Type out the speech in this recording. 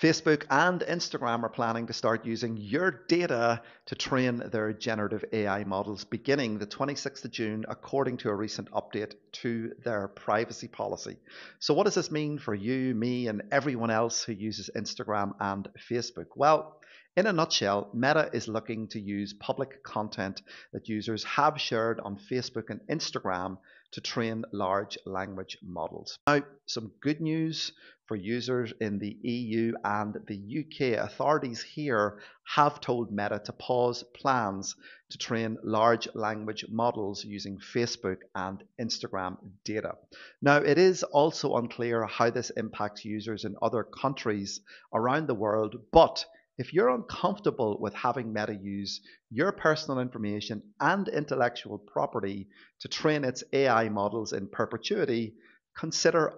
Facebook and Instagram are planning to start using your data to train their generative AI models beginning the 26th of June, according to a recent update to their privacy policy. So, what does this mean for you, me, and everyone else who uses Instagram and Facebook? Well, in a nutshell, Meta is looking to use public content that users have shared on Facebook and Instagram to train large language models. Now, some good news for users in the EU and the UK. Authorities here have told Meta to pause plans to train large language models using Facebook and Instagram data. Now, it is also unclear how this impacts users in other countries around the world, but if you're uncomfortable with having Meta use your personal information and intellectual property to train its AI models in perpetuity, consider